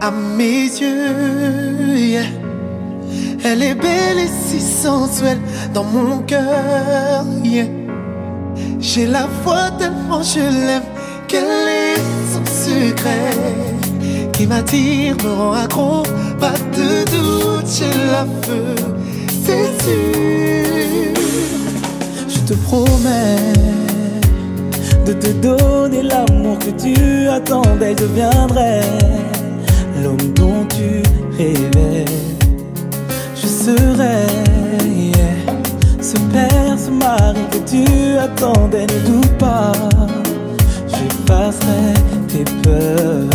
à mes yeux. Elle est belle et si sensuelle dans mon cœur. J'ai la voix tellement je l'aime qu'elle est son secret qui m'attire, me rend accro. Pas de doute, j'ai la feu, c'est sûr. Je te promets de te donner l'amour que tu attendais. Je viendrai, l'homme dont tu rêvais. Je serai ce père, ce mari que tu attendais. Ne doute pas, j'effacerai tes peurs.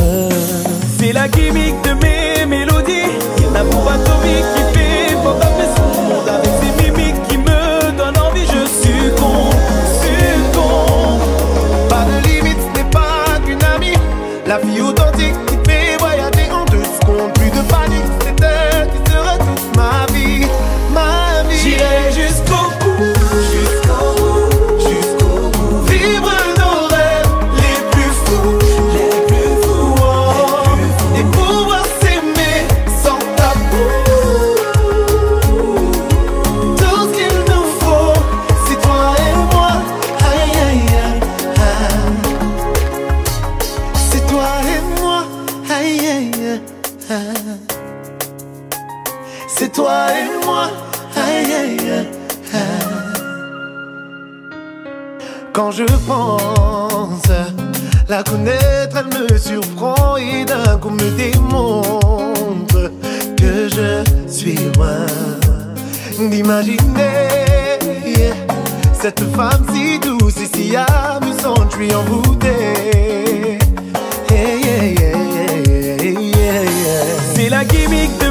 C'est la gimmick de mes mélodies, l'amour atomique qui fait fantasmer son monde avec ses mimiques qui me donnent envie. Je succombe, succombe. Pas de limite, ce n'est pas qu'une amie. La fille authentique c'est toi et moi. Aïe, aïe, aïe. Quand je pense la connaître, elle me surprend et d'un coup me démontre que je suis loin d'imaginer cette femme si douce et si amusante, je suis envoûté. C'est la gimmick de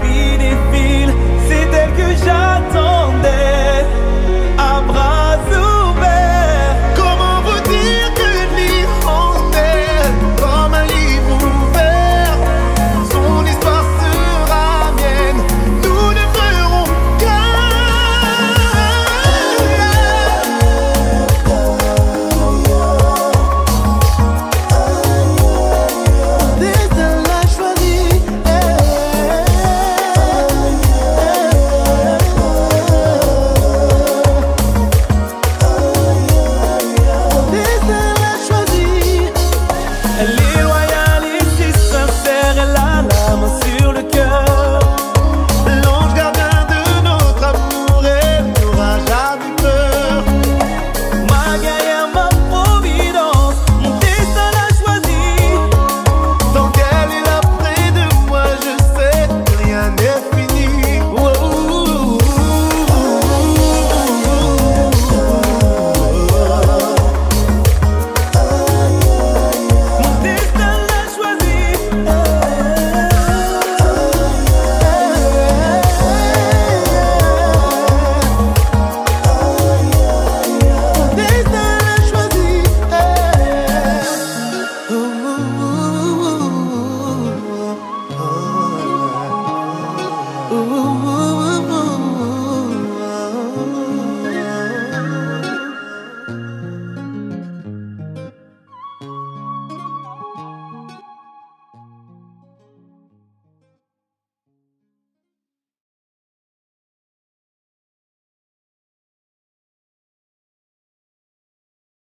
be